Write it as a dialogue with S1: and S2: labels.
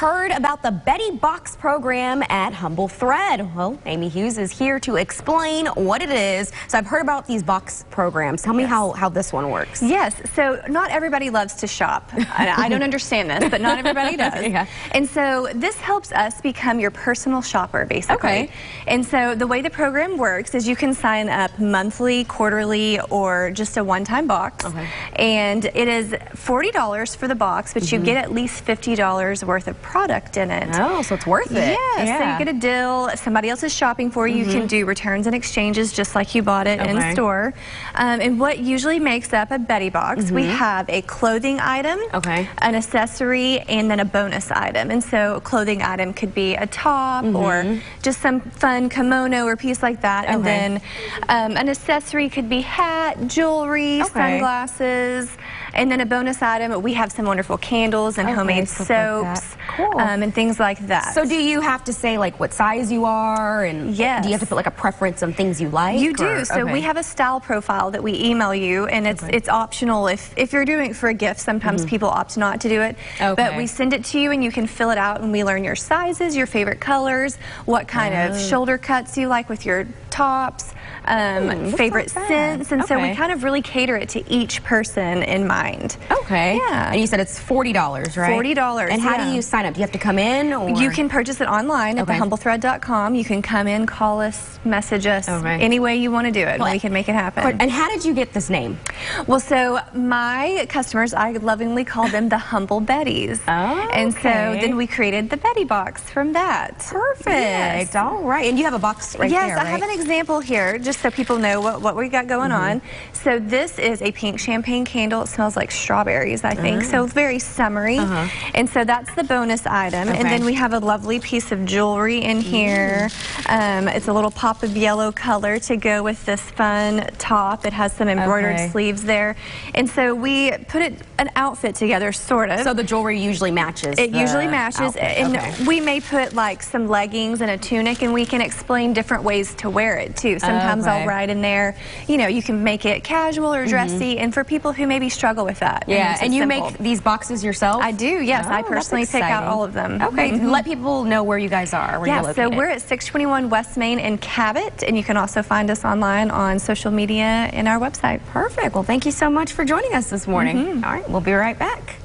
S1: heard about the Bettie Box program at Humble Thread. Well, Amy Hughes is here to explain what it is. So I've heard about these box programs. Tell me
S2: yes.
S1: how, how this one works.
S2: Yes, so not everybody loves to shop. I, I, don't understand this, but not everybody does. yeah. And so this helps us become your personal shopper, basically.
S1: Okay.
S2: And so the way the program works is you can sign up monthly, quarterly, or just a one-time box. Okay. And it is $40 for the box, but mm -hmm. you mm-hmm. get at least $50 worth of product in it.
S1: Oh, so it's worth it.
S2: Yeah, yeah. so you get a deal. Somebody else is shopping for you. Mm -hmm. You can mm-hmm. do returns and exchanges just like you bought it okay. in store. Um, and what usually makes up a Bettie box, mm -hmm. we mm-hmm. have a clothing item,
S1: okay.
S2: an accessory, and then a bonus item. And so a clothing item could be a top or just some fun kimono or piece like that. Okay. And then um, an accessory could be hat, jewelry, sunglasses. And then a bonus item, we have some wonderful candles and homemade soaps cool. um, and things like that.
S1: So do you have to say like what size you are and
S2: yes.
S1: do you have to put like a preference on things you like?
S2: You do. Or? So okay. we have a style profile that we email you and it's okay. it's optional if, if you're doing it for a gift. Sometimes mm -hmm. people opt not to do it. Okay. But we send it to you and you can fill it out and we learn your sizes, your favorite colors, what kind oh. of shoulder cuts you like with your tops, um, mm, favorite scents, and okay. so we kind of really cater it to each person in mind.
S1: Okay. Yeah. And you said it's forty dollars, right?
S2: Forty dollars.
S1: And how
S2: yeah.
S1: do you sign up? Do you have to come in? Or?
S2: You can purchase it online at okay. thehumblethread.com. You can come in, call us, message us, okay. any way you want to do it, well, we can make it happen.
S1: And how did you get this name?
S2: Well, so my customers, I lovingly call them the Humble Betties.
S1: Oh.
S2: And so then we created the Bettie box from that.
S1: Perfect. Yes. All right. And you have a box right
S2: yes,
S1: there. Yes,
S2: I have an example here, just so people know what, what we got going mm -hmm. on. So this is a pink champagne candle. It smells like strawberries, I think. Mm. So very summery. Uh -huh. And so that's the bonus item. Okay. And then we have a lovely piece of jewelry in mm. here. Um, it's a little pop of yellow color to go with this fun top. It has some embroidered okay. sleeves there. And so we put it an outfit together, sort of.
S1: So the jewelry usually matches.
S2: It usually matches. Outfit. And okay. we may put like some leggings and a tunic, and we can explain different ways to wear it too. Sometimes I'll write in there, you know, you can make it casual or dressy, mm -hmm. and for people who maybe struggle with that.
S1: Yeah, and you simple. make these boxes yourself?
S2: I do, yes. Oh, I personally pick out all of them.
S1: Okay, mm -hmm. let people know where you guys are, where
S2: yeah, so we're at 621 West Main in Cabot, and you can also find us online on social media and our website.
S1: Perfect. Well, thank you so much for joining us this morning. Mm -hmm. All right, we'll be right back.